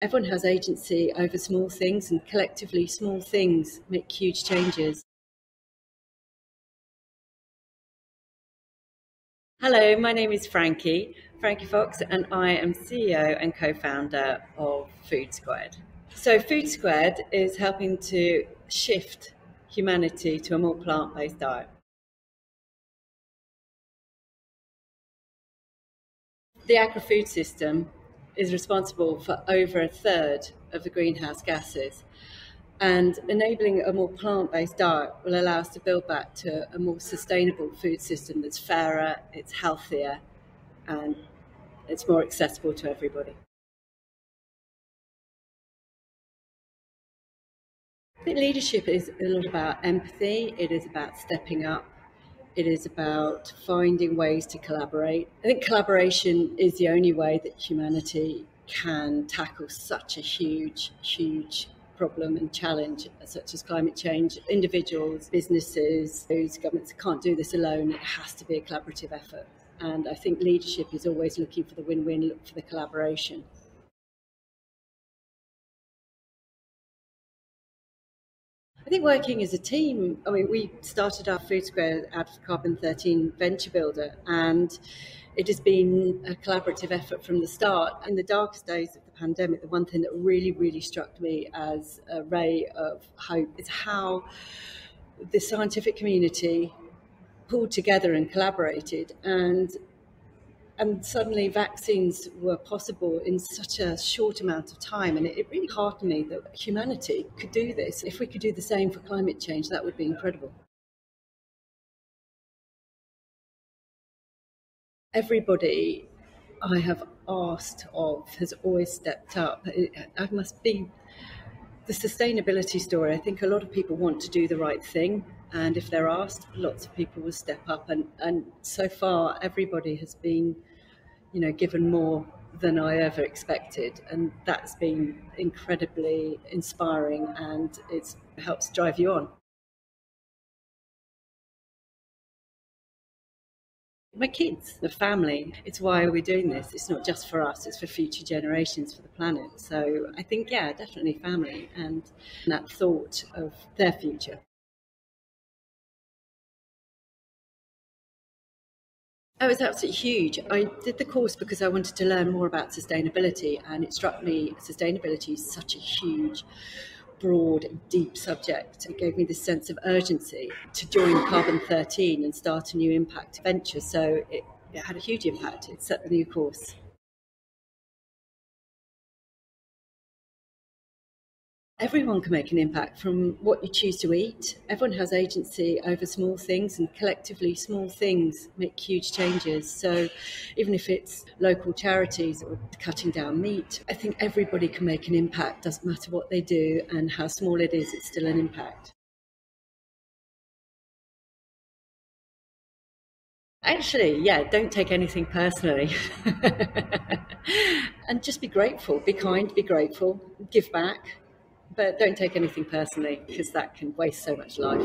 Everyone has agency over small things, and collectively, small things make huge changes. Hello, my name is Frankie, Frankie Fox, and I am CEO and co founder of Food Squared. So, Food Squared is helping to shift humanity to a more plant based diet. The agri food system is responsible for over a third of the greenhouse gases. And enabling a more plant based diet will allow us to build back to a more sustainable food system that's fairer, it's healthier, and it's more accessible to everybody. I think leadership is a lot about empathy, it is about stepping up, it is about finding ways to collaborate. I think collaboration is the only way that humanity can tackle such a huge, huge problem and challenge such as climate change. Individuals, businesses, those governments can't do this alone. It has to be a collaborative effort. And I think leadership is always looking for the win win, look for the collaboration. I think working as a team, I mean, we started our Food Squared out of Carbon 13 Venture Builder, and it has been a collaborative effort from the start. In the darkest days of the pandemic, the one thing that really, really struck me as a ray of hope is how the scientific community pulled together and collaborated and and suddenly vaccines were possible in such a short amount of time. And it, it really heartened me that humanity could do this. If we could do the same for climate change, that would be incredible. Everybody I have asked of has always stepped up. I must be the sustainability story. I think a lot of people want to do the right thing. And if they're asked, lots of people will step up. And, and so far, everybody has been, you know, given more than I ever expected. And that's been incredibly inspiring and it helps drive you on. my kids, the family. It's why are we're doing this. It's not just for us, it's for future generations, for the planet. So I think, yeah, definitely family and that thought of their future. Oh, it was absolutely huge. I did the course because I wanted to learn more about sustainability, and it struck me sustainability is such a huge, broad, deep subject. It gave me this sense of urgency to join Carbon 13 and start a new impact venture. So it, it had a huge impact. It set the new course. Everyone can make an impact from what you choose to eat. Everyone has agency over small things, and collectively, small things make huge changes. So, even if it's local charities or cutting down meat, I think everybody can make an impact. Doesn't matter what they do and how small it is, it's still an impact. Actually, yeah, don't take anything personally. and just be grateful, be kind, be grateful, give back but don't take anything personally because that can waste so much life.